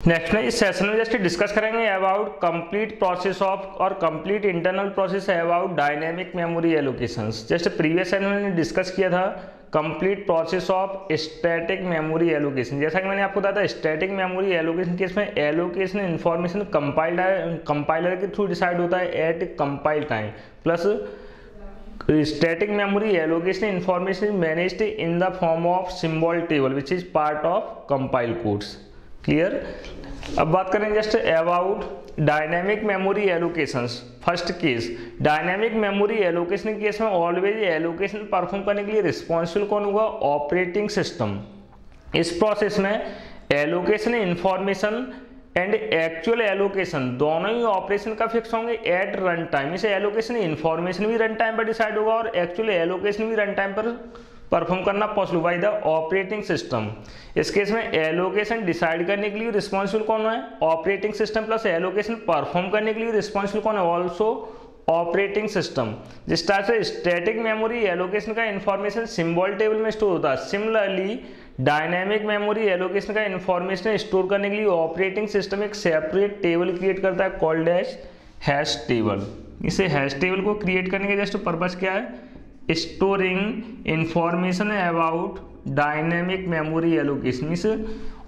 Next में इस session में जस्ट डिस्कस करेंगे अबाउट कंप्लीट प्रोसेस ऑफ़ और complete internal process about dynamic memory allocations just previous session में डिस्कस किया था complete process of static memory allocation जैसा कि मैंने आपको बताया था स्टैटिक मेमोरी एलोकेशन केस में एलोकेशन इन्फॉर्मेशन कंपाइल्ड कंपाइलर के थ्रू डिसाइड होता है at compile time plus static memory allocation information managed in the form of symbol table which is part of compile codes clear अब बात करें just about dynamic memory allocation first case dynamic memory allocation case में always allocation perform करने के लिए responsible कौन होगा operating system इस प्रोसेस में allocation information and actual allocation दोनों ही ऑपरेशन का फिक्स होंगे? एट रन टाइम इसे एलोकेशन इंफॉर्मेशन भी रन टाइम पर डिसाइड होगा और एक्चुअल एलोकेशन भी रन टाइम पर परफॉर्म करना possible by the operating system. इस केस में एलोकेशन डिसाइड करने के लिए रिस्पॉन्सिबल कौन है? Operating system plus allocation perform करने के लिए रिस्पॉन्सिबल कौन है? ऑल्सो ऑपरेटिंग सिस्टम जिस टाइप से स्टैटिक मेमोरी एलोकेशन का इन्फॉर्मेशन सिंबल टेबल में स्टोर होता है। सिमिलरली डायनेमिक मेमोरी एलोकेशन का इन्फॉर्मेशन स्टोर करने के लिए ऑपरेटिंग सिस्टम एक सेपरेट टेबल क्रिएट करता है कॉल्ड एज हैश टेबल इसे हैश टेबल को क्रिएट करने के जस्ट पर्पज क्या है? Storing information about dynamic memory allocation इस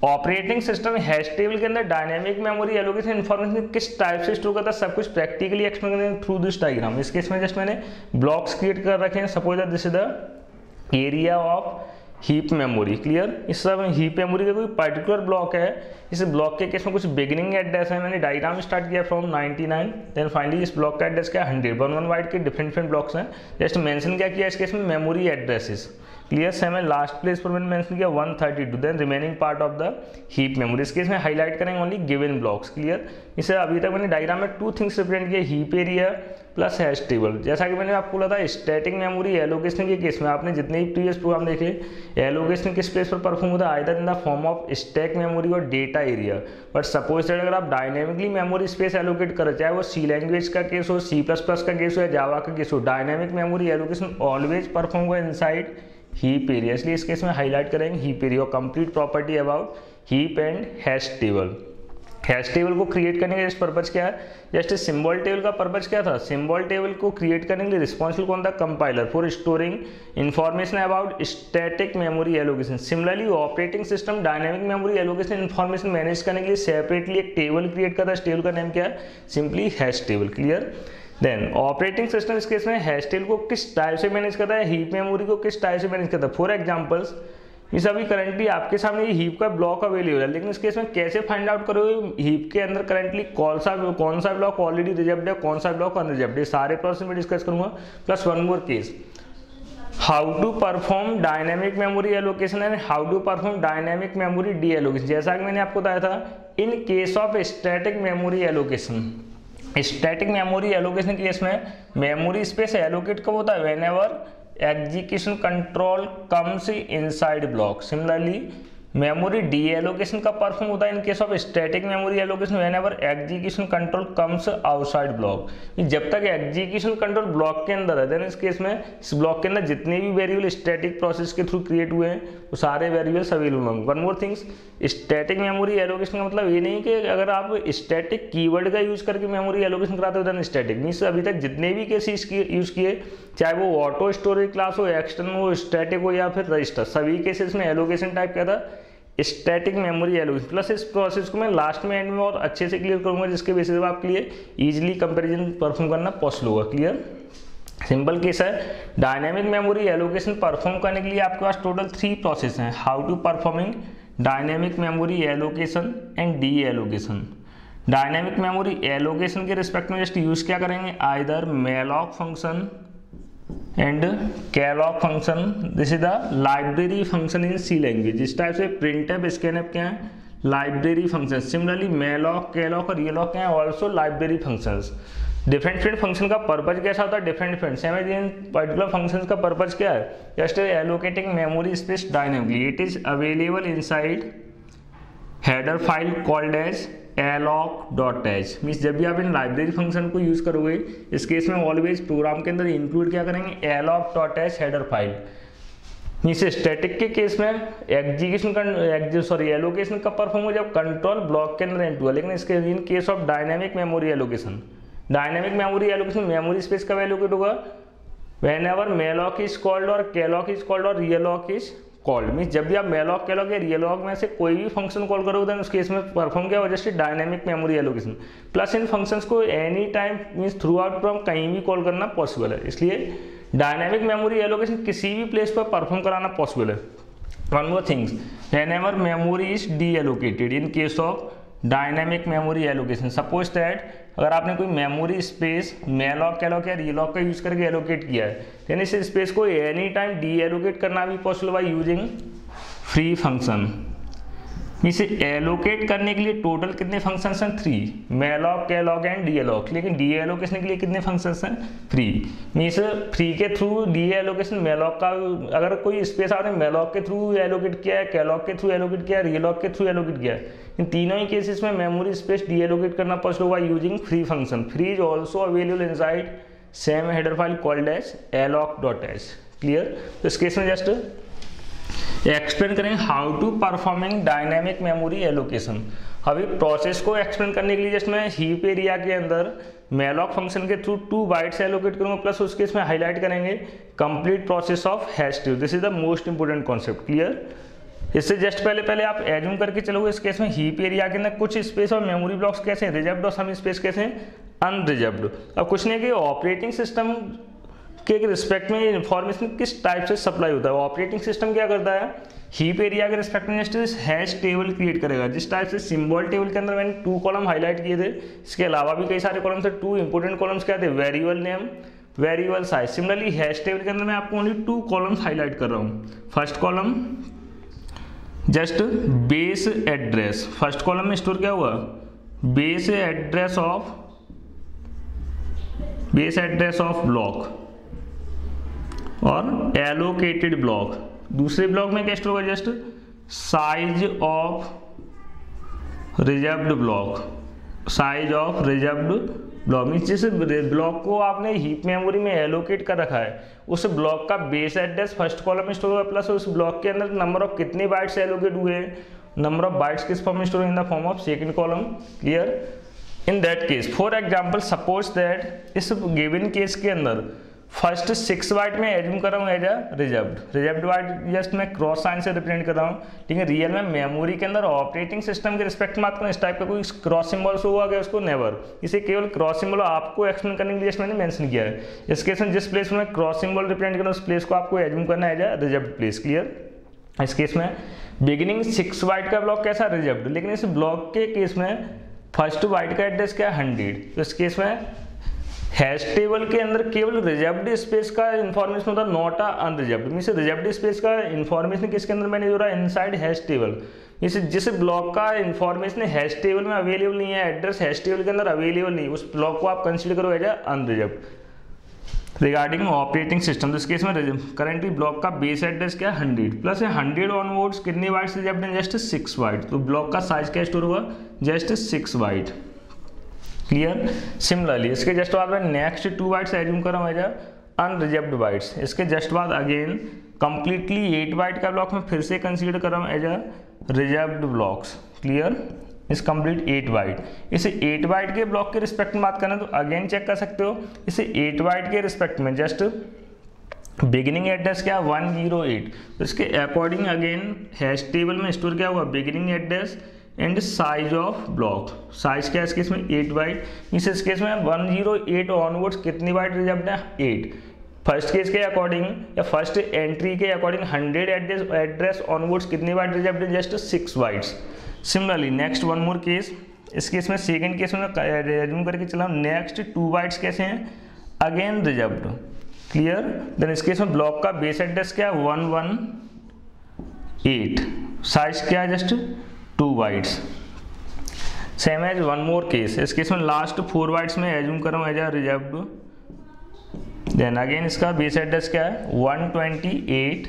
ऑपरेटिंग सिस्टम हैश टेबल के अंदर डायनेमिक मेमोरी एलोकेशन इन्फॉर्मेशन किस टाइप से स्टोर करता है, सब कुछ प्रैक्टिकली एक्सप्लेन करेंगे थ्रू दिस डायग्राम इस केस में जस्ट मैंने ब्लॉक्स क्रिएट कर रखे हैं. Suppose this is the area of heap memory, clear? इस सब हीप मेमोरी का कोई पर्टिकुलर ब्लॉक है? इस ब्लॉक के केस में कुछ बिगिनिंग एड्रेस है, मैंने डायग्राम स्टार्ट किया फ्रॉम 99 देन फाइनली इस ब्लॉक का एड्रेस क्या है? हंड्रेड वन वन वाइट के डिफरेंट डिफरेंट ब्लॉक्स हैं। जस्ट मेंशन क्या किया इस केस में? मेमोरी एड्रेसेस क्लियर से हमें लास्ट प्लेस पर मैंने मेंशन किया 132 then remaining part of the heap memory इसके इसमें हाईलाइट करेंगे ओनली गिवन ब्लॉक्स क्लियर इसे अभी तक मैंने डायग्राम में टू थिंग्स रिप्रेजेंट किया heap area plus hash table जैसा कि मैंने आपको बोला था स्टैटिक मेमोरी एलोकेशन के केस में आपने जितने भी प्रीवियस प्रोग्राम देखे एलोकेशन किस प्लेस पर परफॉर्म होता है? Either in the form of stack memory और data area but suppose that अगर आप डायनेमिकली मेमोरी स्पेस एलोकेट करें, चाहे वो सी लैंग्वेज का केस हो सी प्लस प्लस का केस हो या जावा का केस हो dynamic memory allocation always perform हुआ इनसाइड हीप इसलिए इस केस में हाईलाइट करेंगे heap complete property about heap and hash table hash table को क्रिएट करने का जस्ट पर्पज क्या है? जस्ट सिंबल टेबल का पर्पज क्या था? सिंबल टेबल को क्रिएट करने के लिए रिस्पॉन्सिबल कौन था? Compiler for storing information about static memory allocation similarly operating system dynamic memory allocation information manage करने के लिए सेपरेटली एक टेबल क्रिएट करता है। टेबल का नेम क्या है? Simply hash table clear then operating system इस केस में हैशटेल को किस टाइप से मैनेज करता है? हीप मेमोरी को किस टाइप से मैनेज करता है? फॉर एग्जाम्पल्स इस अभी करंटली आपके सामने ये हीप का ब्लॉक अवेलेबल है। लेकिन इस केस में कैसे फाइंड आउट करोगे? हीप के अंदर करंटली कौन सा कौन सा ब्लॉक ऑलरेडी रिज़र्व है? कौन सा ब्लॉक अनरिजर्व है? सारे प्रोसेस में डिस्कस करूँगा। Plus one more case how to perform dynamic memory allocation and how to perform dynamic memory deallocation जैसा कि मैंने आपको बताया था in case of static memory allocation static memory allocation के केस में मेमोरी स्पेस एलोकेट कब होता है? Whenever execution control comes inside block similarly memory deallocation का परफॉर्म होता है in case of static memory allocation whenever execution control comes outside block जब तक एग्जीक्यूशन कंट्रोल ब्लॉक के अंदर है देन इस केस में इस ब्लॉक के अंदर जितने भी वेरिएबल स्टैटिक प्रोसेस के थ्रू क्रिएट हुए हैं वो सारे वेरिएबल्स अवेलेबल होंगे। One more things static memory allocation का मतलब ये नहीं कि अगर आप स्टैटिक कीवर्ड का यूज़ करके मेमोरी एलोकेशन कराते हो देन स्टैटिक मीन्स अभी तक जितने भी केसेस यूज़ किए, चाहे वो ऑटो स्टोरेज क्लास हो एक्सटर्नल हो स्टैटिक हो या फिर रजिस्टर सभी केसेस में एलोकेशन टाइप क्या था? स्टैटिक मेमोरी एलोकेशन प्लस इस प्रोसेस को मैं लास्ट में एंड में और अच्छे से क्लियर करूँगा, जिसके बेसिस पर आपके लिए इजीली कंपेरिजन परफॉर्म करना पॉसिबल होगा क्लियर सिंपल केस है? डायनेमिक मेमोरी एलोकेशन परफॉर्म करने के लिए आपके पास टोटल थ्री प्रोसेस हैं। How to performing dynamic memory allocation and deallocation dynamic memory allocation के रिस्पेक्ट में जस्ट यूज़ क्या करेंगे? Either malloc function and calloc function this is the library function in C language इस type से printf scanf क्या है? Library function similarly malloc calloc और ये लॉक क्या है? Also library functions different different function का पर्पज कैसा होता है? Different different same in particular function का पर्पज क्या है? Just allocating memory space dynamically it is available inside header file called as alloc dot h means जब भी आप इन लाइब्रेरी फ़ंक्शन को यूज़ करोगे, इस केस में ऑलवेज प्रोग्राम के अंदर इंक्लूड क्या करेंगे? Alloc dot h header file means static के केस में एग्जीक्यूशन सॉरी एलोकेशन का परफॉर्म हो जब कंट्रोल ब्लॉक के अंदर हुआ लेकिन इसके in case of dynamic memory allocation dynamic memory allocation memory space कब एलोकेट होगा? Whenever malloc is called और कैलॉक इज़ कॉल्ड और रियलॉक इज़ कॉल्ड मीन जब भी आप मेलॉक कैलॉक या रियलॉक में से कोई भी फ़ंक्शन कॉल करोगे तो उस केस में परफॉर्म किया से डायनेमिक मेमोरी एलोकेशन प्लस इन फ़ंक्शंस को any time means throughout from कहीं भी कॉल करना पॉसिबल है. इसलिए डायनेमिक मेमोरी एलोकेशन किसी भी प्लेस पर परफॉर्म कराना पॉसिबल है. One more things whenever memory is deallocated in case of dynamic memory allocation suppose that अगर आपने कोई मेमोरी स्पेस मेलॉक कैलॉक या रीलॉक का यूज़ करके एलोकेट किया है यानी इस स्पेस को एनी टाइम डी एलोकेट करना भी possible by using free function इसे एलोकेट करने के लिए टोटल कितने फ़ंक्शंस हैं? Three malloc calloc and dealloc लेकिन डी एलोकेशन के लिए कितने फ़ंक्शंस हैं? थ्री मीन्स फ्री के थ्रू डी एलोकेशन मेलॉक का अगर कोई स्पेस आपने मेलॉक के थ्रू एलोकेट किया है कैलॉग के थ्रू एलोकेट किया है रियलॉक के थ्रू एलोकेट किया है। इन तीनों ही केसेस में मेमोरी स्पेस डी एलोकेट करना पॉसिबल हुआ using free function free is also available inside same header file called as alloc dot h clear तो इस केस में जस्ट एक्सप्लेन करेंगे how to performing dynamic memory allocation अभी process को explain करने के लिए जस्ट मैं हीप एरिया के अंदर मेलॉक फ़ंक्शन के थ्रू टू बाइट्स एलोकेट करूँगा प्लस उसके इसमें हाईलाइट करेंगे। Complete process of hash to this is the most important concept clear इससे जस्ट पहले पहले आप एज्यूम करके चलोगे, इस केस में हीप एरिया के अंदर कुछ स्पेस और मेमोरी ब्लॉक्स कैसे हैं? रिजर्व्ड और सम स्पेस कैसे हैं? अनरिजर्व्ड अब कुछ नहीं कि ऑपरेटिंग सिस्टम के रिस्पेक्ट में इंफॉर्मेशन किस टाइप से सप्लाई होता है? ऑपरेटिंग सिस्टम क्या करता है? हीप एरिया के रिस्पेक्ट में हैश टेबल क्रिएट करेगा। जिस टाइप से सिंबल टेबल के अंदर मैंने टू कॉलम हाईलाइट किए थे, इसके अलावा भी कई सारे कॉलम थे। टू इंपोर्टेंट कॉलम्स क्या थे? Variable name variable size similarly hash table के अंदर मैं आपको ओनली टू कॉलम्स हाईलाइट कर रहा हूँ। First column just base address first column में स्टोर क्या हुआ? Base address of base address of block और एलोकेटेड ब्लॉक दूसरे ब्लॉक में क्या स्टोर होगा just size of reserved block size of reserved block mean जिस ब्लॉक को आपने हीप मेमोरी में एलोकेट कर रखा है, उस ब्लॉक का बेस एड्रेस फ़र्स्ट कॉलम में स्टोर होगा प्लस उस ब्लॉक के अंदर नंबर ऑफ़ कितने बाइट्स एलोकेट हुए हैं? नंबर ऑफ़ बाइट्स किस फॉर्म में store in the form of second column clear in that case for example suppose that इस गिवन केस के अंदर फ़र्स्ट सिक्स वाइट में एज्यूम कर रहा हूँ as a reserved. Reserved byte just मैं क्रॉस साइन से रिप्रेजेंट कर रहा हूँ। है रियल में मेमोरी के अंदर ऑपरेटिंग सिस्टम के रिस्पेक्ट में आपको इस टाइप का कोई क्रॉस सिंबल शो हुआ गया उसको? नेवर इसे केवल क्रॉस सिंबल आपको एक्सप्लेन करने के लिए मैंने मेंशन किया है। इस केस में जिस प्लेस में क्रॉस सिंबल रिप्रेजेंट करना उस प्लेस को आपको एज्यूम करना है as a reserved place clear इस केस में बिगिनिंग सिक्स वाइट का ब्लॉक कैसा? रिज़र्व लेकिन इस ब्लॉक के केस में फ़र्स्ट वाइट का एड्रेस क्या? है हंड्रेड तो इस केस में हैश टेबल के अंदर केवल रिजर्व्ड स्पेस का इन्फॉर्मेशन होता है not a unreserved mean reserved space का इन्फॉर्मेशन किसके अंदर मैंने जोड़ा इनसाइड हैश टेबल मीन्स जिस ब्लॉक का इन्फॉर्मेशन हैश टेबल में अवेलेबल नहीं है एड्रेस हैश टेबल के अंदर अवेलेबल नहीं, उस ब्लॉक को आप कंसिडर करो as unreserved regarding operating system इस केस में करेंटली ब्लॉक का बेस एड्रेस क्या है? Hundred plus hundred on onwards कितने वाइट्स रिजर्व्ड हैं? जस्ट सिक्स वाइट तो ब्लॉक का साइज़ क्या स्टोर हुआ? Just six byte clear similarly इसके जस्ट बाद में नेक्स्ट टू बाइट्स एज्यूम कर एज अनरिजर्व्ड बाइट्स इसके जस्ट बाद अगेन कंप्लीटली एट बाइट का ब्लॉक में फिर से कंसीडर कर as a reserved blocks clear इस कंप्लीट एट बाइट इसे एट बाइट के ब्लॉक के रिस्पेक्ट में बात करना तो अगेन चेक कर सकते हो। इसे एट बाइट के रिस्पेक्ट में जस्ट बिगिनिंग एड्रेस क्या? वन ज़ीरो एट इसके अकॉर्डिंग अगेन हैश टेबल में स्टोर क्या हुआ? Beginning address and size of block size क्या इस केस में? एट बाइट इस केस में वन ज़ीरो एट ऑनवर्ड्स कितनी बाइट रिज़र्व है? एट फ़र्स्ट केस के अकॉर्डिंग या फ़र्स्ट एंट्री के according hundred address address onwards कितनी बाइट रिज़र्व है? Just six bytes similarly next one more case इस केस में सेकेंड केस में रेज्यूम करके चला नेक्स्ट टू बाइट्स कैसे हैं? अगेन रिजर्व्ड क्लियर देन इस केस में ब्लॉक का बेस एड्रेस क्या है? वन वन एट साइज़ क्या है? Just two bytes. Same as one more case इस केस में लास्ट फोर वाइट्स में एज्यूम कर हूँ as a reserve then again इसका बेस एड्रेस क्या है? 128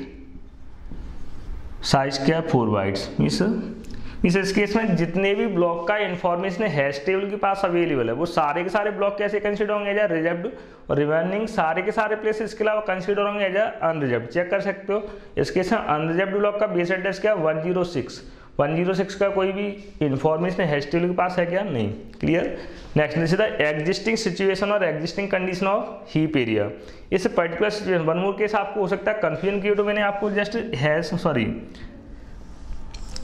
साइज़ क्या है? फोर वाइट्स मीन्स इस केस में जितने भी ब्लॉक का इन्फॉर्मेशन हैश टेबल के पास अवेलेबल है, वो सारे के सारे ब्लॉक कैसे कंसिडर होंगे? एज अ रिजर्व्ड और रिमेनिंग सारे के सारे प्लेस इसके अलावा कंसिडर होंगे एज अ अनरिजर्व्ड चेक कर सकते हो। इस केस में अनरिजर्व्ड ब्लॉक का बेस एड्रेस क्या सिक्स वन ज़ीरो सिक्स का कोई भी इन्फॉर्मेशन हैश टेबल के पास है क्या? नहीं. Clear next is the existing situation और existing condition of heap area इस particular situation one more case आपको हो सकता है कंफ्यूजन किया तो मैंने आपको जस्ट हैज़ सॉरी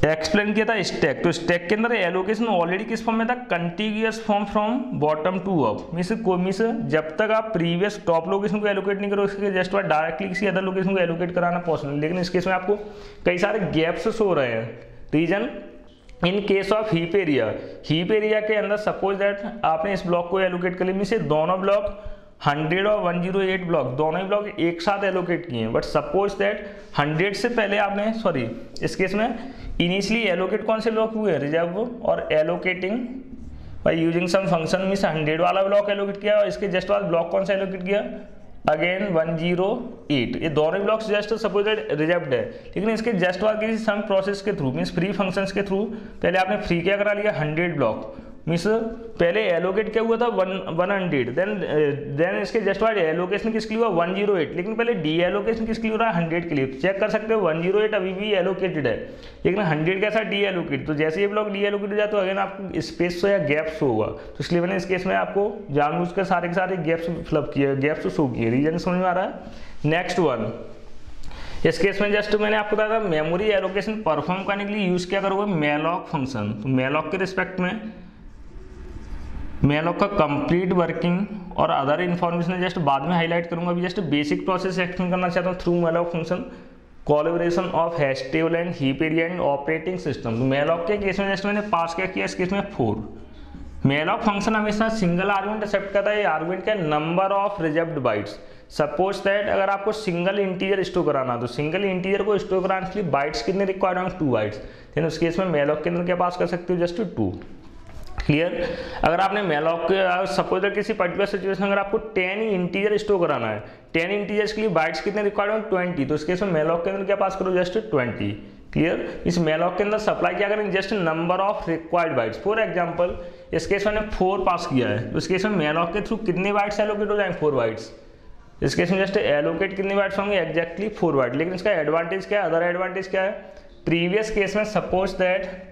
एक्सप्लेन किया था स्टैक तो स्टैक के अंदर एलोकेशन ऑलरेडी किस फॉर्म में था? Continuous form from bottom to up मीस को मीस जब तक आप प्रीवियस टॉप लोकेशन को एलोकेट नहीं करो इसके जस्ट बाद डायरेक्टली किसी अदर लोकेशन को एलोकेट कराना पॉसिबल लेकिन इस केस में आपको कई सारे गैप्स हो रहे हैं. Reason in case of heap area heap area के अंदर सपोज़ दैट आपने इस ब्लॉक को एलोकेट कर लिया। मीस दोनों ब्लॉक 100 और 108 ब्लॉक, दोनों ही ब्लॉक एक साथ एलोकेट किए हैं। बट सपोज़ दैट 100 से पहले आपने, सॉरी, इस केस में इनिशियली एलोकेट कौन से ब्लॉक हुए? रिज़र्व और allocating by using some function mean hundred वाला ब्लॉक एलोकेट किया और इसके जस्ट बाद ब्लॉक कौन सा एलोकेट किया? अगेन 108 ये दोनों ब्लॉक्स जस्ट सपोज़ रिजर्व्ड है। लेकिन इसके जस्ट बाद किसी सम प्रोसेस के थ्रू मीन फ्री फ़ंक्शंस के थ्रू पहले आपने फ्री क्या करा लिया? 100 ब्लॉक मीन्स पहले एलोकेट क्या हुआ था? One one hundred then then इसके जस्ट बाद एलोकेशन किसके लिए हुआ? वन ज़ीरो एट लेकिन पहले डी एलोकेशन किसके लिए हो रहा? है हंड्रेड के लिए. चेक कर सकते हो वन ज़ीरो एट अभी भी एलोकेटेड है। लेकिन हंड्रेड कैसा डी एलोकेट तो जैसे ये ब्लॉक डी एलोकेट हो जाए तो अगेन आपको स्पेस या गैप्स होगा। तो इसलिए मैंने इस केस में आपको जानबूझ कर सारे के सारे गैप्स फिलअप किए गैप्स शो किए। रीजन समझ में आ रहा है? नेक्स्ट वन इस केस में जस्ट मैंने आपको बताया था मेमोरी एलोकेशन परफॉर्म करने के लिए यूज़ क्या करोगे? मेलॉक फ़ंक्शन तो मेलॉक के रिस्पेक्ट में मैं लोग का कंप्लीट वर्किंग और अदर इन्फॉर्मेशन जस्ट बाद में हाईलाइट करूँगा, अभी जस्ट बेसिक प्रोसेस एक्सप्लेन करना चाहता हूँ through malloc function collaboration of hash table and heap area and operating system malloc के केस में जस्ट मैंने पास क्या किया इस केस में फोर मेलॉक फ़ंक्शन हमेशा सिंगल आर्गुमेंट एक्सेप्ट करता है आर्गुमेंट का number of reserved bytes suppose that अगर आपको सिंगल इंटीजर स्टोर कराना तो सिंगल इंटीजर को स्टोर कराने के लिए बाइट्स कितने रिक्वायर्ड होंगे? टू बाइट्स लेकिन उस केस में मेलॉक के अंदर क्या पास कर सकते हो? जस्ट टू क्लियर अगर आपने मेलॉक के सपोज़ अगर किसी पर्टिकुलर सिचुएशन अगर आपको टेन इंटीजर स्टोर कराना है टेन इंटीजर्स के लिए बाइट्स कितने रिक्वायर्ड हैं ट्वेंटी तो इसके में मेलॉक के अंदर क्या पास करो जस्ट ट्वेंटी क्लियर इस मेलॉक के अंदर सप्लाई क्या करेंगे just number of required bytes for example इस केस में फोर पास किया है तो इस केस में मेलॉक के थ्रू कितने बाइट्स एलोकेट हो जाएँगे? फोर बाइट्स इस केस में जस्ट एलोकेट कितने बाइट्स होंगे? एक्जैक्टली फोर बाइट लेकिन इसका एडवांटेज क्या है? अदर एडवांटेज क्या है? प्रीवियस केस में सपोज़ दैट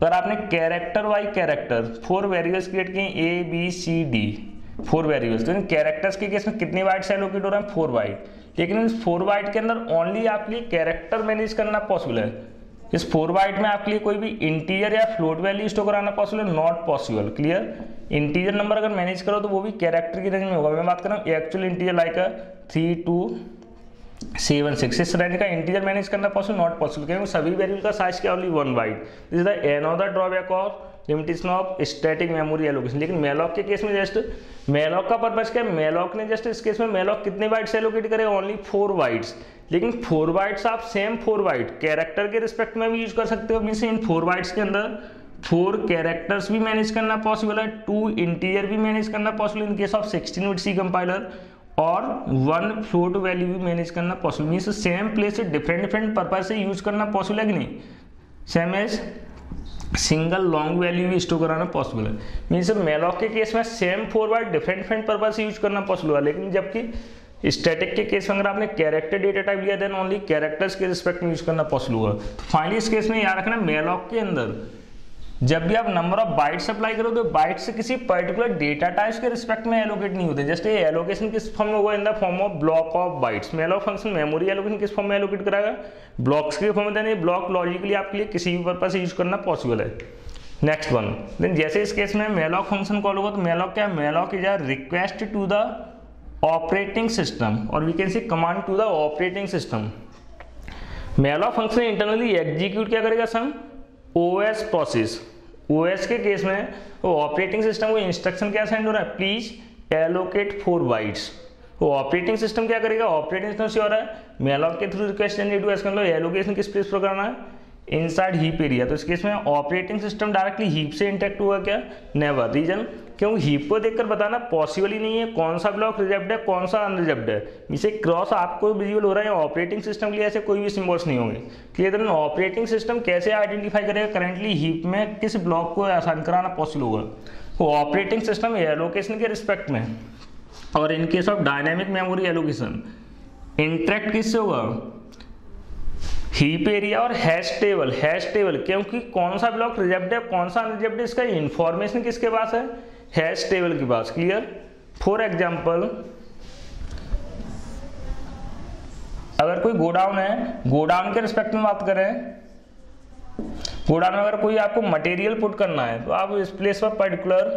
अगर आपने character y character four variables create किए A B C D four variables तो इन कैरेक्टर्स के केस में कितने बाइट्स एलोकेट हो रहे हैं? फोर बाइट लेकिन इस फोर बाइट के अंदर ओनली आपके लिए कैरेक्टर मैनेज करना पॉसिबल है। इस फोर बाइट में आपके लिए कोई भी इंटीजर या फ्लोट वैल्यू स्टोर कराना पॉसिबल है? Not possible clear integer number अगर मैनेज करो तो वो भी कैरेक्टर की रेंज में होगा। मैं बात कर रहा हूँ actual integer like three two seven six इस रेंज का इंटीजर मैनेज करना पॉसिबल नॉट पॉसिबल क्योंकि सभी वेरिएबल का साइज़ क्या only one byte this is the drawback of limitation of static memory allocation लेकिन मेलॉक के केस में जस्ट मेलॉक का पर्पज क्या है? मेलॉक ने जस्ट इस केस में मेलॉक कितने बाइट्स एलोकेट करे? ओनली फोर बाइट्स लेकिन फोर बाइट्स आप सेम फोर बाइट कैरेक्टर के रिस्पेक्ट में भी यूज़ कर सकते हो मीन इन फोर बाइट्स के अंदर फोर कैरेक्टर्स भी मैनेज करना पॉसिबल है टू इंटीरियर भी मैनेज करना possible in case of sixteen bit C compiler और वन फ्लोट वैल्यू भी मैनेज करना पॉसिबल मीन सेम प्लेस से डिफरेंट डिफरेंट पर्पज से यूज़ करना पॉसिबल है कि नहीं? Same as single long value भी स्टोर कराना पॉसिबल है। मीन्स मेलॉक के केस में same forward different different purpose से यूज़ करना पॉसिबल है लेकिन जबकि स्टैटिक के केस में अगर आपने कैरेक्टर डेटा टाइप लिया देन ओनली कैरेक्टर्स के रिस्पेक्ट में यूज़ करना पॉसिबल होगा तो फाइनली इस केस में याद रखना मेलॉक के अंदर जब भी आप नंबर ऑफ़ बाइट्स अप्लाई करोगे बाइट से किसी पर्टिकुलर डेटा टाइप्स के रिस्पेक्ट में एलोकेट नहीं होते। जस्ट ये एलोकेशन किस फॉर्म में होगा in the form of block of bytes malloc function memory allocation किस फॉर्म में एलोकेट कराएगा? ब्लॉक्स के फॉर्म में ब्लॉक लॉजिकली आपके लिए किसी भी पर्पज से यूज़ करना पॉसिबल है। नेक्स्ट वन देन जैसे इस केस में मेलॉक फ़ंक्शन कॉल होगा तो मेलॉक क्या? Malloc is a request to the operating system और we can see command to the operating system malloc function internally execute क्या करेगा सम ओएस प्रोसेस ओएस के केस में वो ऑपरेटिंग सिस्टम को इंस्ट्रक्शन क्या सेंड हो रहा है? प्लीज़ एलोकेट फोर बाइट्स वो ऑपरेटिंग सिस्टम क्या करेगा? ऑपरेटिंग सिस्टम से हो रहा है मेलॉक के थ्रू रिक्वेस्ट जनरेट हुआ इसका मतलब एलोकेशन किस प्लेस पर करना है? इनसाइड हीप एरिया तो इस केस में ऑपरेटिंग सिस्टम डायरेक्टली हीप से इंटैक्ट हुआ क्या? नेवर रीजन क्योंकि हीप को देखकर बताना पॉसिबल ही नहीं है, कौन सा ब्लॉक रिजेप्ट है, कौन सा अनरिजेप्ट है। इसे क्रॉस आपको विजुअल हो रहा है ऑपरेटिंग सिस्टम के लिए ऐसे कोई भी सिम्बॉल्स नहीं होंगे। क्लियर देन ऑपरेटिंग सिस्टम कैसे आइडेंटिफाई करेगा? करंटली हीप में किस ब्लॉक को आसान कराना पॉसिबल होगा? वो ऑपरेटिंग सिस्टम एलोकेशन के रिस्पेक्ट में। और in case of dynamic memory allocation interact किससे होगा? हीप एरिया और हैश टेबल हैश टेबल क्योंकि कौन सा ब्लॉक रिजेप्ट है, कौन सा अनरिजेप्ट है, इसका इंफॉर्मेशन किसके पास है? हैश टेबल के पास क्लियर फॉर एग्ज़ाम्पल अगर कोई गोडाउन है, गोडाउन के रिस्पेक्ट में बात करें, गोडाउन में अगर कोई आपको मटेरियल पुट करना है तो आप इस प्लेस पर पर्टिकुलर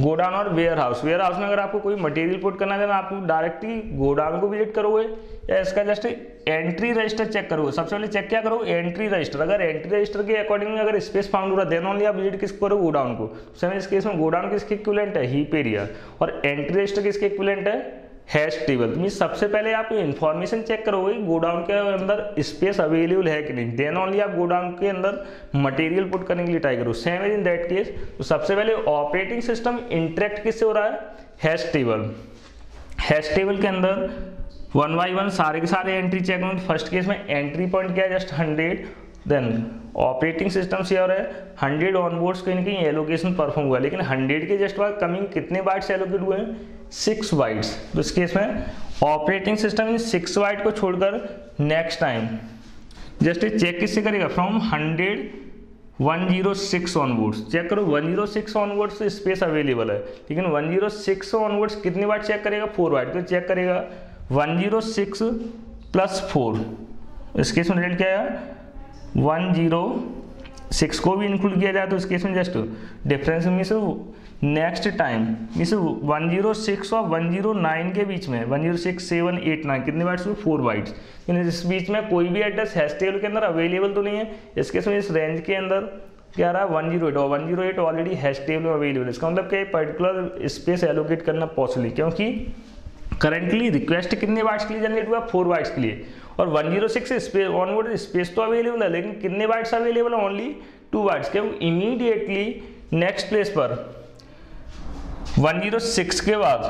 गोडाउन और वेयर हाउस वेयर हाउस में अगर आपको कोई मटेरियल पुट करना है तो आप डायरेक्टली गोडाउन को विज़िट करोगे, या इसका जस्ट एंट्री रजिस्टर चेक करोगे सबसे पहले चेक क्या करो? Entry register. अगर एंट्री रजिस्टर के अकॉर्डिंग अगर स्पेस फाउंड हो रहा देन ओनली आप विज़िट किसको करो? गोडाउन को। समय इस केस में? गोडाउन किसके इक्विलेंट है? हीप एरिया और एंट्री रजिस्टर किसके इक्विलेंट है? हैश टेबल मीन सबसे पहले आप इन्फॉर्मेशन चेक करोगे गोडाउन के अंदर स्पेस अवेलेबल है कि नहीं। देन ओनली आप गोडाउन के अंदर मटेरियल पुट करने के लिए ट्राई करो। Same as in that case तो सबसे पहले ऑपरेटिंग सिस्टम इंटरेक्ट किससे हो रहा है? हैश टेबल हैश टेबल के अंदर वन बाई वन सारे के सारे एंट्री चेक होंगे। फ़र्स्ट केस में एंट्री पॉइंट क्या है? Just hundred then operating system से और है। हंड्रेड ऑनबोर्ड्स कहीं ना एलोकेशन परफॉर्म हुआ। लेकिन हंड्रेड के जस्ट बाद कमिंग कितने बाइट्स एलोकेट हुए हैं? सिक्स बाइट्स तो इस केस में ऑपरेटिंग सिस्टम इन सिक्स बाइट को छोड़कर नेक्स्ट टाइम जस्ट चेक किससे करेगा? From hundred one zero six onwards check करो one zero six onwards space available है। लेकिन वन ज़ीरो सिक्स ऑनवर्ड्स कितनी बार चेक करेगा? फोर बाइट तो चेक करेगा one zero six plus four. इस केस में रिज़ल्ट क्या है वन ज़ीरो सिक्स को भी इंक्लूड किया जाए तो इस केस में just difference means next time means one zero six और वन ज़ीरो नाइन के बीच में, one zero six seven eight nine, कितने बाइट्स हुए फोर बाइट्स इस बीच में कोई भी एड्रेस हैशटेबल के अंदर अवेलेबल तो नहीं है। इस केस में इस रेंज के अंदर क्या रहा? वन ज़ीरो एट और one zero eight already hash table में अवेलेबल इसका मतलब क्या पर्टिकुलर स्पेस एलोकेट करना पॉसिबल क्योंकि करंटली रिक्वेस्ट कितने वाइट्स के लिए जनरेट हुआ? फोर वाइट्स के लिए। और 106 स्पेस ऑनवर्ड स्पेस तो अवेलेबल है, लेकिन कितने वाइट्स अवेलेबल है? ओनली टू वाइट्स के। इमीडिएटली नेक्स्ट प्लेस पर 106 के बाद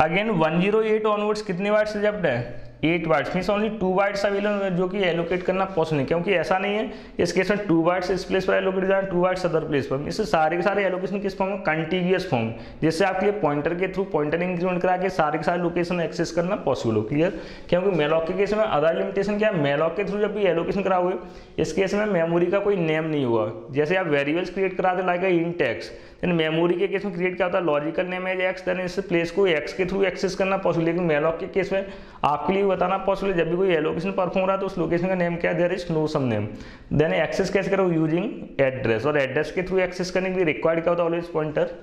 अगेन 108 ऑनवर्ड्स कितने वाइट्स रिजेप्ट है? Eight bytes mean only two bytes available जो कि एलोकेट करना पॉसिबल है क्योंकि ऐसा नहीं है, इस केस में टू वाइट्स इस प्लेस पर एलोकेट जाए टू वाइट्स अदर प्लेस पर। इससे सारे के सारे एलोकेशन किस फॉर्म में कंटिन्यूस फॉर्म जिससे आपके लिए पॉइंटर के थ्रू पॉइंटर इंक्रीमेंट करा के सारे के सारे लोकेशन एक्सेस करना पॉसिबल हो। क्लियर क्योंकि मेलॉक के केस में अदर लिमिटेशन क्या है? मेलॉक के थ्रू जब भी एलोकेशन कराओगे, इस केस में मेमोरी का कोई नेम नहीं हुआ। जैसे आप वेरिएबल्स क्रिएट कराते like int x then memory के केस में क्रिएट क्या होता है? Logical name as x then इस प्लेस को एक्स के थ्रू एक्सेस करना पॉसिबल लेकिन मेलॉक के केस में आपके लिए बताना पॉसिबल जब भी कोई एलोकेशन परफॉर्म रहा है तो उस लोकेशन का नेम क्या there is no some name then access कैसे करो यूजिंग एड्रेस और एड्रेस के थ्रू एक्सेस करने के लिए रिक्वायर्ड क्या होता है? ऑलवेज पॉइंटर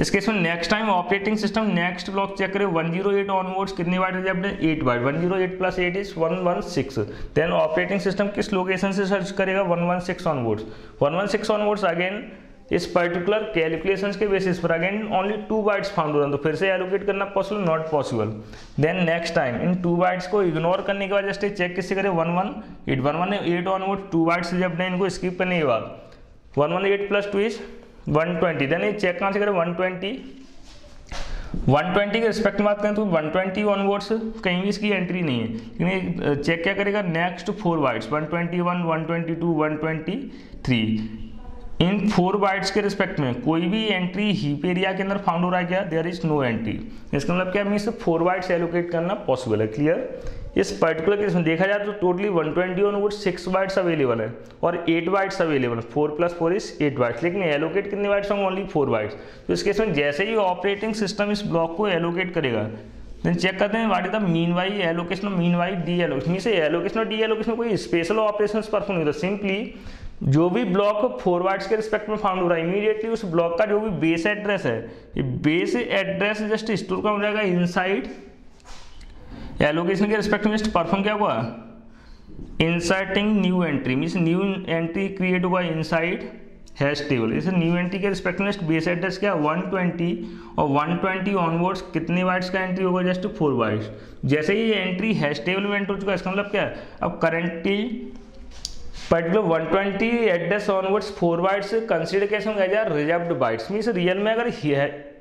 इस केस में next time operating system next block check करे। 108 ऑनवर्ड्स कितनी रिज़र्व है 8 byte 108 plus 8 is 116 then operating system किस लोकेशन से सर्च करेगा? 116 ऑनवर्ड्स 116 ऑनवर्ड्स अगेन इस पर्टिकुलर कैलकुलेशन के बेसिस पर again only two bytes found हो तो फिर से एलोकेट करना possible not possible then next time in two bytes को इग्नोर करने के बाद जस्ट चेक किससे करें? One one eight one one eight one वो टू बाइट्स जब इनको स्किप करने के बाद। One one eight plus two is one twenty then ये चेक कहाँ से करें? वन ट्वेंटी 120 के रिस्पेक्ट में बात करें तो 120 ट्वेंटी ऑनवर्ड्स कहीं भी इसकी एंट्री नहीं है। लेकिन चेक क्या करेगा? नेक्स्ट फोर बाइट्स 121, 122, 123 इन फोर बाइट्स के रिस्पेक्ट में कोई भी एंट्री हीप एरिया के अंदर फाउंड हो रहा है क्या? देयर इज़ नो एंट्री इसका मतलब क्या? मीन फोर बाइट्स एलोकेट करना पॉसिबल है. क्लियर इस पर्टिकुलर केस में देखा जाए तो totally 120 twenty onwards six bytes available है और एट बाइट्स अवेलेबल है. Four plus four is eight bytes लेकिन एलोकेट कितने बाइट्स होंगे? ओनली फोर बाइट्स तो इस केस में जैसे ही ऑपरेटिंग सिस्टम इस ब्लॉक को एलोकेट करेगा देन चेक करते हैं what is the mean by allocation mean by deallocation mean से एलोकेशन और डी एलोकेशन कोई स्पेशल ऑपरेशन परफॉर्म नहीं होता. सिंपली जो भी ब्लॉक फॉरवर्ड्स के रिस्पेक्ट में फाउंड हो रहा है इमीडिएटली उस ब्लॉक का जो भी बेस एड्रेस है, ये बेस एड्रेस जस्ट स्टोर का हो जाएगा इनसाइड एलोकेशन के रिस्पेक्ट में परफॉर्म क्या हुआ? Inserting new entry mean new entry create हुआ इनसाइड हैश टेबल इसे न्यू एंट्री के रिस्पेक्ट में बेस एड्रेस क्या? 120 और 120 ऑनवर्ड्स कितने बाइट्स का एंट्री होगा? जस्ट फोर बाइट्स जैसे ही एंट्री हैश टेबल में एंटर हो चुका है, इसका मतलब क्या अब currently particular 120 address onwards four bytes consider कैसे होंगे as reserved bytes means real में अगर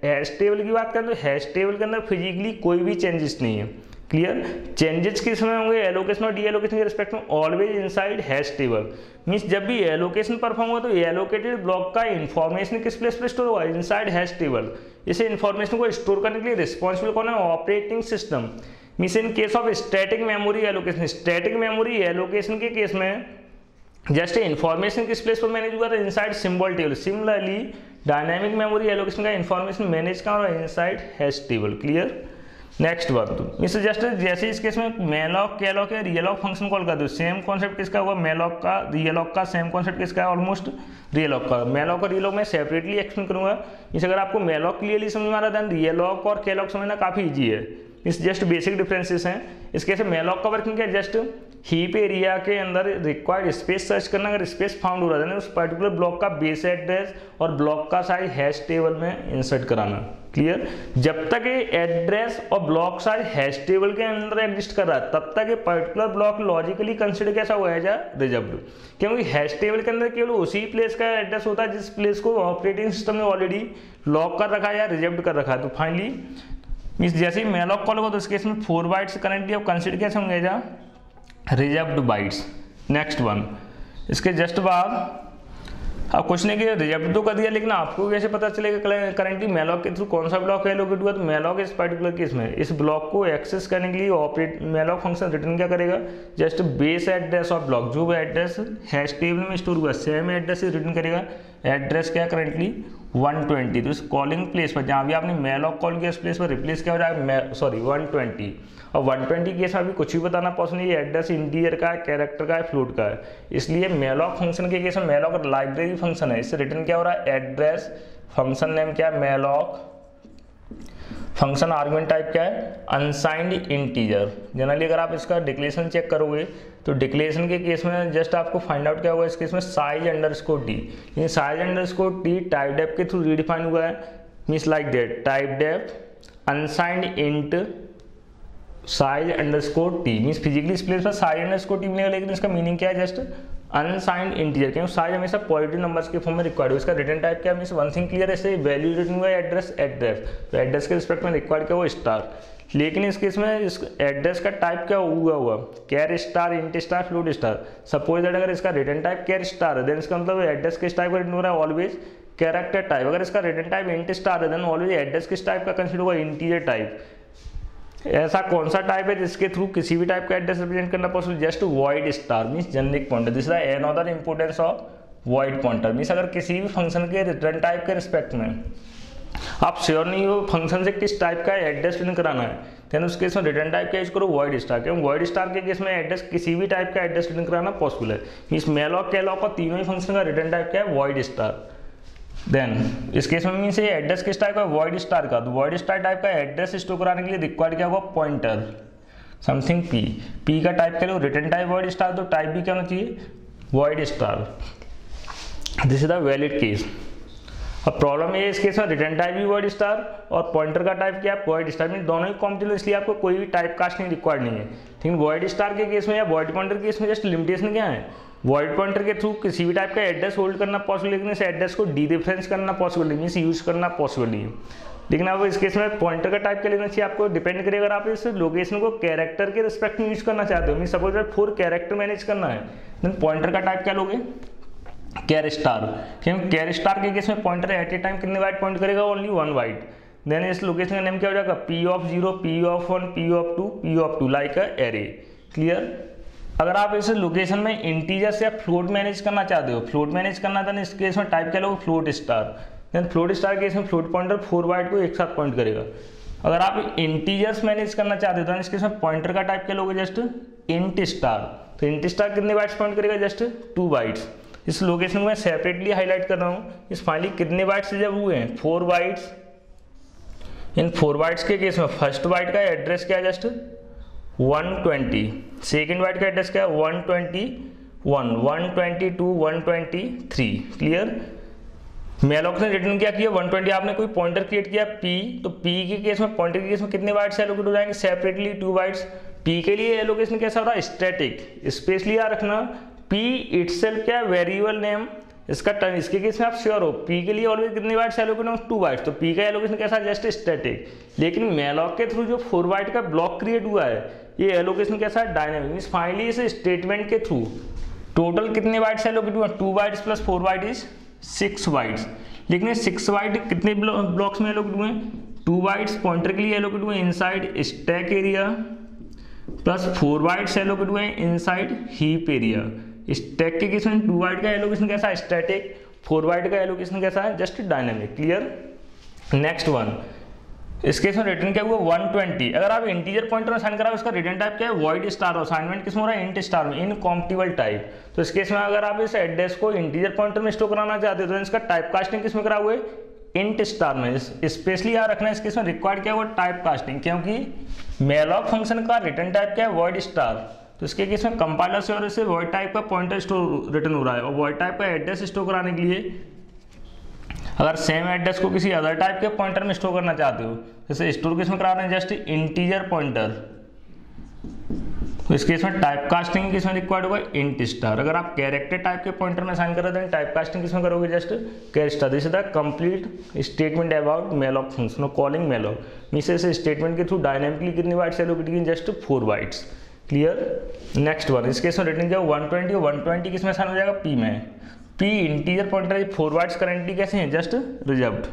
हैश टेबल की बात करें तो हैश टेबल के अंदर फिजिकली कोई भी चेंजेस नहीं है। क्लियर चेंजेस किसमें होंगे? एलोकेशन और डी एलोकेशन के रिस्पेक्ट में always inside hash table means जब भी एलोकेशन परफॉर्म हुआ तो एलोकेटेड ब्लॉक का इन्फॉर्मेशन किस प्लेस पर स्टोर हुआ इनसाइड हैश टेबल इसे इन्फॉर्मेशन को स्टोर करने के लिए रिस्पॉन्सिबल कौन है? Operating system means in case of static memory allocation static memory allocation के केस में जस्ट इन्फॉर्मेशन किस प्लेस पर मैनेज हुआ था? Inside symbol table similarly dynamic memory allocation का इन्फॉर्मेशन मैनेज का और inside hash table clear next बात मिस जस्ट जैसे इस केस में मेलॉक कैलॉक या रियलॉक फ़ंक्शन कॉल कर दो सेम कॉन्सेप्ट किसका होगा मेलॉक का रियलॉक का सेम कॉन्सेप्ट किसका है? ऑलमोस्ट रियलॉक का। मेलॉक और रियलॉक मैं सेपरेटली एक्सप्लेन करूँगा। इस अगर आपको मेलॉक क्लियरली समझ में आ रहा है रियलॉक और कैलॉक समझना काफ़ी ईजी है। इस जस्ट बेसिक डिफरेंसेस हैं। इस केस में मेलॉक का वर्किंग क्या जस्ट हीप एरिया के अंदर रिक्वायर्ड स्पेस सर्च करना, अगर स्पेस फाउंड हो रहा है उस पर्टिकुलर ब्लॉक का बेस एड्रेस और ब्लॉक का साइज़ हैश टेबल में इंसर्ट कराना। क्लियर जब तक ये एड्रेस और ब्लॉक साइज़ हैश टेबल के अंदर एग्जिस्ट कर रहा है, तब तक ये पर्टिकुलर ब्लॉक लॉजिकली कंसिडर कैसा हुआ है जा? रिज़र्व क्योंकि हैश टेबल के अंदर केवल उसी प्लेस का एड्रेस होता है, जिस प्लेस को ऑपरेटिंग सिस्टम ने ऑलरेडी लॉक कर रखा है या रिज़र्व कर रखा है। तो फाइनली मीन्स जैसे ही मेलॉक कॉल होगा तो इस केस में फोर बाइट्स करेंटली अब कंसिडर कैसे होंगे जा? Reserved bytes. नेक्स्ट वन इसके जस्ट बाद, अब कुछ नहीं किया रिज़र्व तो कर दिया, लेकिन आपको कैसे पता चलेगा करेंटली मेलॉक के थ्रू कौन सा ब्लॉक एलोकेट हुआ? तो मेलॉक इस पर्टिकुलर केस में, इस ब्लॉक को एक्सेस करने के लिए ऑपरेट मेलॉक फ़ंक्शन रिटर्न क्या करेगा? Just base address of block जो भी एड्रेस हैश टेबल में स्टोर हुआ सेम एड्रेस रिटर्न करेगा। एड्रेस क्या करेंटली 120 तो इस कॉलिंग प्लेस पर, जहाँ भी आपने मेलॉक कॉल किया, उस प्लेस पर रिप्लेस किया हो जाएगा सॉरी 120 और 120 केस में अभी कुछ भी बताना पॉसिबल नहीं है। एड्रेस इंटीरियर का है कैरेक्टर का है फ्लूट का है। इसलिए मेलॉक फ़ंक्शन के केस में मेलॉक लाइब्रेरी फ़ंक्शन है। इससे रिटर्न क्या हो रहा है? एड्रेस फ़ंक्शन नेम क्या है? मेलॉक फ़ंक्शन आर्गुमेंट टाइप क्या है? अनसाइंड इंटीजर जनरली अगर आप इसका डिक्लेरेशन चेक करोगे तो डिक्लेरेशन के केस में जस्ट आपको फाइंड आउट क्या हुआ इस केस में साइज़ अंडर स्कोर डी लेकिन size under score D typedef के थ्रू रीडिफाइन हुआ है। Means like date typedef unsigned int size underscore T means physically इस प्लेस पर साइज़ अंडर स्कोर टी मिलेगा, लेकिन इसका मीनिंग क्या है जस्ट अनसाइंड इंटीजर क्योंकि साइज़ हमेशा पॉजिटिव नंबर्स के फॉर्म में रिक्वायर्ड इसका रिटर्न टाइप क्या मीन वन थिंग क्लियर है वैल्यू रिटर्न हुआ एड्रेस एड्रेस तो एड्रेस के रिस्पेक्ट में रिक्वायर्ड क्या वो स्टार लेकिन इस केस में इस एड्रेस का टाइप क्या हुआ हुआ? Char star int star float star suppose that अगर इसका रिटर्न टाइप कैर स्टार है देन इसका मतलब एड्रेस किस टाइप का रिटर्न हो रहा है? ऑलवेज कैरेक्टर टाइप अगर इसका रिटर्न टाइप इंट स्टार है देन ऑलवेज एड्रेस किस टाइप का कंसिडर होगा इंटीजर टाइप ऐसा कौन सा टाइप है जिसके थ्रू किसी भी टाइप का एड्रेस रिप्रेजेंट करना possible just void star mean generic pointer this another importance of void pointer means अगर किसी भी फ़ंक्शन के रिटर्न टाइप के रिस्पेक्ट में आप श्योर नहीं हो फ़ंक्शन से किस टाइप का एड्रेस प्रिंट कराना है देन उस केस में रिटर्न टाइप का यूज़ करो वॉइड स्टार क्योंकि वॉइड स्टार के केस में एड्रेस किसी भी टाइप का एड्रेस प्रिंट कराना पॉसिबल है. मीन्स मेलॉक कैलॉक और तीनों ही फ़ंक्शन का रिटर्न टाइप क्या है? वॉइड स्टार देन इस केस में मीन ये एड्रेस किस टाइप का? वॉइड स्टार का। वॉइड स्टार टाइप का एड्रेस स्टोर कराने के लिए रिक्वायर्ड क्या होगा? पॉइंटर समथिंग पी पी का टाइप के लिए रिटर्न टाइप वॉइड स्टार तो टाइप भी क्या होना चाहिए? Void star this is the valid case अब प्रॉब्लम ये इस केस में रिटर्न टाइप भी वर्ड स्टार और पॉइंटर का टाइप क्या? है वॉइड स्टार मीन दोनों ही कॉम्पिटेबल इसलिए आपको कोई भी टाइप कास्ट नहीं रिक्वायर्ड नहीं है। लेकिन वॉइड स्टार के केस में या वॉइड पॉइंटर केस में जस्ट लिमिटेशन क्या है? वॉइड पॉइंटर के थ्रू किसी भी टाइप का एड्रेस होल्ड करना पॉसिबल लेकिन इस एड्रेस को डी डिफरेंस करना पॉसिबल नहीं मीन यूज़ करना पॉसिबल नहीं है। लेकिन अब इस केस में पॉइंटर का टाइप क्या लेना चाहिए आपको? डिपेंड करेगा अगर आप इस लोकेशन को कैरेक्टर के रिस्पेक्ट में यूज़ करना चाहते हो mean suppose four character manage करना है देन पॉइंटर का टाइप क्या लोगे? कैर स्टार क्योंकि कैर स्टार के केस में पॉइंटर एट ए टाइम कितने वाइट पॉइंट करेगा? ओनली वन वाइट देन इस लोकेशन का नेम क्या हो जाएगा? P of zero P of one P of two P of two like a array clear अगर आप इस लोकेशन में इंटीजर्स या फ्लोट मैनेज करना चाहते हो फ्लोट मैनेज करना था इस केस में टाइप क्या लोगे float star then float star case में फ्लोट पॉइंटर फोर बाइट को एक साथ पॉइंट करेगा. अगर आप इंटीजर्स मैनेज करना चाहते हो तो इस केस में पॉइंटर का टाइप क्या लोगे जस्ट इंट स्टार तो इंट स्टार कितने बाइट्स पॉइंट करेगा जस्ट टू बाइट्स इस लोकेशन को मैं सेपरेटली हाईलाइट कर रहा हूँ. इस फाइनली कितने बाइट्स जब हुए हैं? फोर बाइट्स इन फोर बाइट्स के केस में फ़र्स्ट बाइट का एड्रेस क्या है जस्ट 120 सेकेंड बाइट का एड्रेस क्या है? 121 122 123 क्लियर मेलॉक्स ने रिटर्न क्या किया? 120 आपने कोई पॉइंटर क्रिएट किया? P तो p के केस में पॉइंटर के केस में कितने बाइट्स एलोकेट हो जाएँगे? सेपरेटली टू बाइट्स p के लिए एलोकेशन कैसा हो रहा है? स्टैटिक स्पेशली याद रखना पी इटसेल्फ क्या वेरिएबल नेम इसका टर्न इसके केस में आप श्योर हो। पी के लिए ऑलवेज कितने बाइट्स एलोकेट हो टू बाइट्स तो पी का एलोकेशन कैसा जस्ट स्टैटिक लेकिन मेलॉक के थ्रू जो फोर बाइट का ब्लॉक क्रिएट हुआ है ये एलोकेशन कैसा है? डायनेमिक मीन फाइनली इस स्टेटमेंट के थ्रू टोटल कितने बाइट्स एलोकेट हुआ two bytes plus four byte is six bytes लेकिन सिक्स बाइट कितने ब्लॉक्स में एलोकेट हुए? टू बाइट्स पॉइंटर के लिए एलोकेट हुए inside stack area plus four bytes allocate हुए इनसाइड हीप एरिया स्टैक के केस में? टू वाइट का एलोकेशन कैसा है? स्टैटिक फोर वाइट का एलोकेशन कैसा है? Just dynamic clear next one इस केस में रिटर्न क्या हुआ? 120 अगर आप इंटीजर पॉइंटर में साइन करा, उसका रिटर्न टाइप क्या है? वॉइड स्टार असाइनमेंट किसमें हो रहा है? इंट स्टार में। इनकॉम्पिटिबल टाइप तो इस केस में अगर आप इस एड्रेस को इंटीजर पॉइंटर में स्टोर कराना चाहते हो तो इसका टाइप कास्टिंग किसमें करा हुआ है? इंट स्टार में। स्पेशली याद रखना, इस केस में रिक्वायर्ड क्या हुआ? टाइप कास्टिंग क्योंकि मेलॉक फ़ंक्शन का रिटर्न टाइप क्या है? वॉइड स्टार तो इसके केस में कंपाइलर से और इसे वॉइड टाइप का पॉइंटर स्टोर रिटर्न हो रहा है। और वॉइड टाइप का एड्रेस स्टोर कराने के लिए अगर सेम एड्रेस को किसी अदर टाइप के पॉइंटर में स्टोर करना चाहते हो, जैसे स्टोर किसमें करा रहे हैं जस्ट इंटीजर पॉइंटर तो इस केस में टाइप कास्टिंग किसमें रिक्वायर्ड होगा इंट स्टार अगर आप कैरेक्टर टाइप के पॉइंटर में साइन कर रहे हैं टाइप कास्टिंग किसमें करोगे just char star this is the complete statement about malloc function calling malloc means इस स्टेटमेंट के थ्रू डायनेमिकली कितनी बाइट्स एलोकेट की just four bytes clear next one इस केस में रिटर्न क्या वन ट्वेंटी वन ट्वेंटी किसमें sign हो जाएगा? पी में। P integer pointer forwards currently कैसे हैं? जस्ट रिजर्व्ड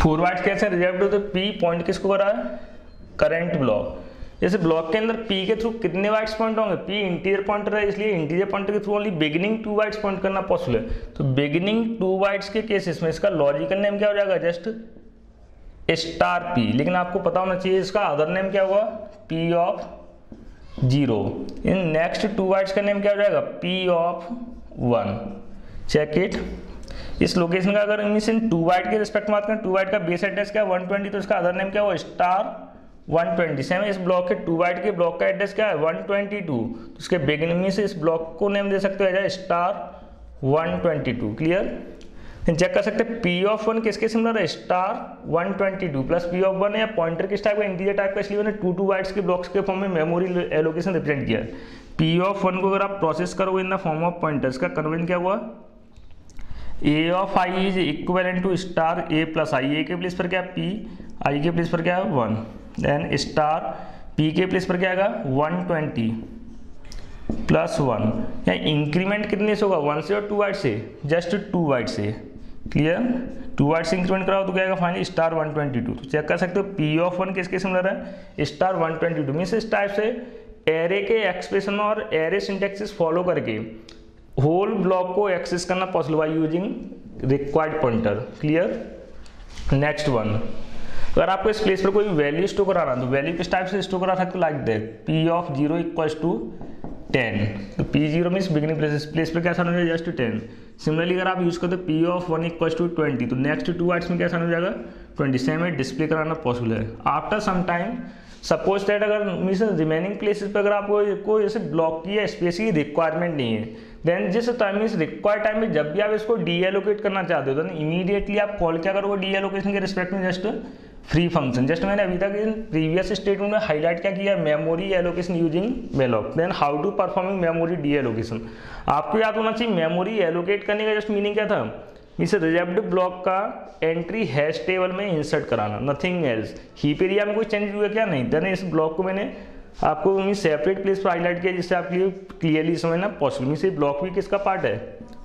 फॉरवर्ड्स कैसे रिजर्व्ड तो पी पॉइंट किसको कर है? करंट ब्लॉक जैसे ब्लॉक के अंदर पी के थ्रू कितने वाइट्स पॉइंट होंगे? पी इंटीरियर पॉइंटर है, इसलिए इंटीरियर पॉइंटर के through only beginning two bytes point करना पॉसिबल है। तो बिगिनिंग टू वाइट्स के केसेस में इसका लॉजिकल नेम क्या हो जाएगा? जस्ट स्टार पी लेकिन आपको पता होना चाहिए इसका अदर नेम क्या हुआ? P of zero. In next two bytes का नेम क्या हो जाएगा? P of one check it इस लोकेशन का अगर मीन इन टू वाइट के रिस्पेक्ट में बात करें टू वाइट का बेस एड्रेस क्या है? 120 तो इसका अदर नेम क्या हुआ? स्टार 120 सेम इस ब्लॉक के टू वाइट के ब्लॉक का एड्रेस क्या है? 122 तो इसके बिगिनिंग में से इस ब्लॉक को नेम दे सकते हो स्टार 122 क्लियर चेक कर सकते हैं पी ऑफ़ वन किसके सिमिलर है? Star 122 plus P of one है पॉइंटर किस टाइप का? इंटीजर टाइप का, इसलिए मैंने टू टू वाइट्स के ब्लॉक्स के फॉर्म में मेमोरी एलोकेशन रिप्रेजेंट किया पी ऑफ़ वन को अगर आप प्रोसेस करोगे in the form of pointers का कन्वेंट क्या हुआ? A of I is equal to star A plus I A के प्लेस पर क्या? पी आई के प्लेस पर क्या? वन देन स्टार पी के प्लेस पर क्या आएगा? वन ट्वेंटी प्लस वन या इंक्रीमेंट कितने से होगा? वन से और टू वाइट से? जस्ट टू वाइट से। क्लियर टू वाइट से इंक्रीमेंट कराओ तो क्या आएगा फाइनली स्टार 122 तो चेक कर सकते हो पी ऑफ़ वन किसके सिमिलर है? स्टार 122 मीन्स इस टाइप से एरे के एक्सप्रेशन और एरे सिंटेक्सिस फॉलो करके होल ब्लॉक को एक्सेस करना possible by using required pointer clear next one अगर आपको इस प्लेस पर कोई वैल्यू स्टोर कराना तो वैल्यू किस टाइप से स्टोर करा सकते हो? Like that P of zero equals to ten. तो P zero mean beginning place place पर क्या हो जाएगा जस्ट टेन सिमिलरली अगर आप यूज़ करते P of one equal to twenty तो नेक्स्ट टू वाइट्स में क्या हो जाएगा? ट्वेंटी सेवन में डिस्प्ले कराना पॉसिबल है। After some time suppose that अगर मीन रिमेनिंग प्लेसेस पर अगर आपको कोई जैसे ब्लॉक की या स्पेस की रिक्वायरमेंट नहीं है देन जिस टाइम मीन रिक्वायर टाइम में जब भी आप इसको डी एलोकेट करना चाहते हो तो इमीडिएटली आप कॉल क्या करोगे? डी एलोकेशन के रिस्पेक्ट में जस्ट फ्री फ़ंक्शन जस्ट मैंने अभी तक इन प्रीवियस स्टेटमेंट में हाईलाइट क्या किया memory allocation using malloc then how to performing memory deallocation आपको याद होना चाहिए मेमोरी एलोकेट करने का जस्ट मीनिंग क्या था? मीस रिजर्व्ड ब्लॉक का एंट्री हैश टेबल में इंसर्ट कराना। नथिंग एल्स हीप एरिया में कोई चेंज हुआ क्या? नहीं। देन इस ब्लॉक को मैंने आपको मीन सेपरेट प्लेस पर हाईलाइट किया जिससे आपके लिए क्लियरली समझना पॉसिबल मीन ब्लॉक भी किसका पार्ट है?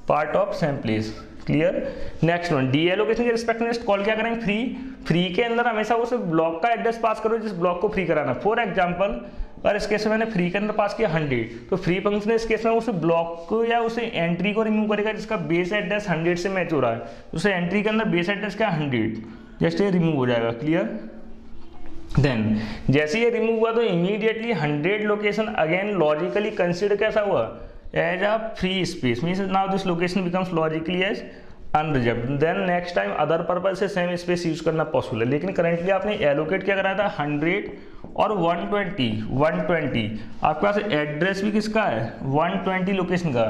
Part of same place clear next one deallocation के रिस्पेक्ट में कॉल क्या करेंगे? फ्री फ्री के अंदर हमेशा उस ब्लॉक का एड्रेस पास करो, जिस ब्लॉक को फ्री कराना। फॉर एग्ज़ाम्पल अगर इस केस में मैंने फ्री के अंदर पास किया हंड्रेड तो फ्री फ़ंक्शन इस केस में उस ब्लॉक या उस एंट्री को रिमूव करेगा, जिसका बेस एड्रेस हंड्रेड से मैच हो रहा है। उस एंट्री के अंदर बेस एड्रेस क्या? हंड्रेड जस्ट ये रिमूव हो जाएगा. क्लियर देन जैसे ये रिमूव हुआ तो immediately hundred location again logically consider कैसा हुआ? As a free space means now this location becomes logically as unreserve then next time other purpose से सेम स्पेस यूज़ करना पॉसिबल है। लेकिन करेंटली आपने एलोकेट क्या कराया था? 100 और 120 120 आपके पास एड्रेस भी किसका है? 120 लोकेशन का।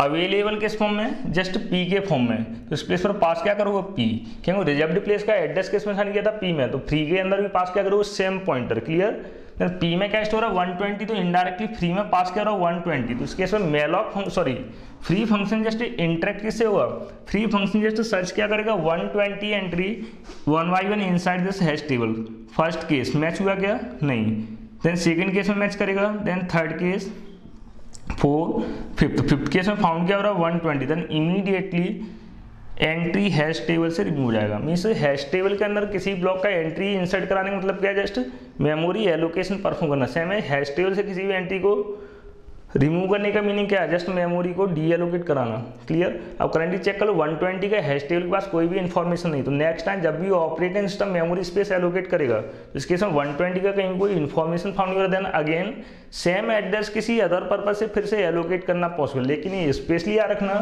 अवेलेबल किस फॉर्म में? जस्ट पी के फॉर्म में। तो इस प्लेस पर पास क्या करोगे? पी क्योंकि रिज़र्व प्लेस का एड्रेस किसमें साइन किया था? पी में। तो फ्री के अंदर भी पास क्या करोगे? सेम पॉइंटर क्लियर पी में क्या स्टोर है? 120 तो इनडायरेक्टली फ्री में पास कर रहा हूँ 120 तो इस केस में malloc sorry free function just interact किससे हुआ? फ्री फ़ंक्शन जस्ट सर्च क्या करेगा 120 entry one by one inside this hash table first case match हुआ क्या? नहीं। देन सेकेंड केस में मैच करेगा then third case four fifth fifth case में फाउंड क्या हो रहा है one twenty then immediately entry hash table से रिमूव हो जाएगा। मीन्स हैश टेबल के अंदर किसी ब्लॉक का एंट्री इंसर्ट कराने का मतलब क्या है? जस्ट मेमोरी एलोकेशन परफॉर्म करना। सेम है, हैश टेबल से किसी भी एंट्री को रिमूव करने का मीनिंग क्या है? जस्ट मेमोरी को डी एलोकेट कराना। क्लियर? अब करंटली चेक कर लो 120 का हैश टेबल के पास कोई भी इन्फॉर्मेशन नहीं। तो नेक्स्ट टाइम जब भी operating system memory space allocate करेगा तो इस केस में 120 का कहीं कोई इन्फॉर्मेशन फाउंड कर देना अगेन सेम एड्रेस किसी अदर पर्पज से फिर से एलोकेट करना पॉसिबल लेकिन ये स्पेशली याद रखना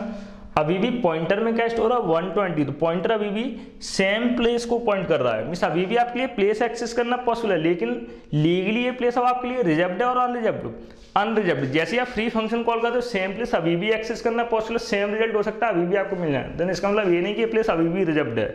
अभी भी पॉइंटर में क्या स्टोर है 120 तो पॉइंटर अभी भी सेम प्लेस को पॉइंट कर रहा है। मीन अभी भी आपके लिए प्लेस एक्सेस करना पॉसिबल है, लेकिन लीगली ये प्लेस अब आपके लिए रिजर्व्ड है और अनरिजर्व्ड अनरिजर्व्ड जैसे आप फ्री फ़ंक्शन कॉल करते हो सेम प्लेस अभी भी एक्सेस करना पॉसिबल सेम रिज़ल्ट हो सकता है, अभी भी आपको मिल जाए देन इसका मतलब ये नहीं कि प्लेस अभी भी रिज़र्व है।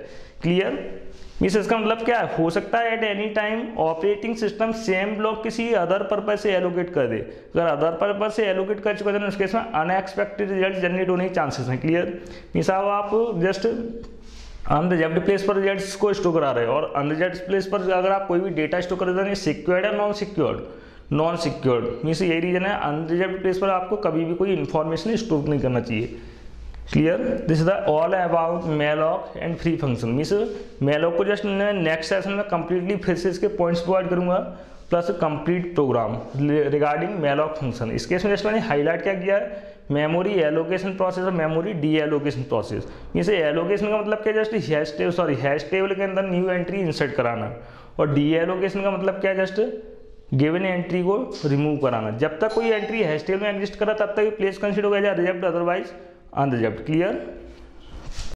क्लियर मीस इसका मतलब क्या है? हो सकता है at any time operating system same block किसी अदर पर्पज से एलोकेट कर दे। अगर अदर पर्पज से एलोकेट कर चुका है उसके इसमें अनएक्सपेक्टेड रिज़ल्ट जनरेट होने के चांसेस हैं। क्लियर मीस अब आप जस्ट अनरिजर्व्ड प्लेस पर रिज़ल्ट को स्टोर करा रहे हो और अनरिजर्व्ड प्लेस पर अगर आप कोई भी डेटा स्टोर कर देते सिक्योर्ड या non secured non secured means यही रीजन है अनरिजर्व्ड प्लेस पर आपको कभी भी कोई इन्फॉर्मेशन स्टोर नहीं करना चाहिए। Clear this is the all about malloc and free function means malloc को जस्ट नेक्स्ट सेशन में कंप्लीटली फिर से इसके पॉइंट्स प्रोवाइड करूँगा plus complete program regarding malloc function इस केस में जस्ट मैंने हाईलाइट क्या किया है? मेमोरी एलोकेशन प्रोसेस और memory deallocation process means allocation का मतलब क्या just hash table sorry hash table के अंदर न्यू एंट्री इंसर्ट कराना. और डी एलोकेशन का मतलब क्या जस्ट गिवन एंट्री को रिमूव कराना. जब तक कोई एंट्री हैश टेबल में एग्जिस्ट करा तब तक प्लेस कंसिडर हो गया reject otherwise And the left clear.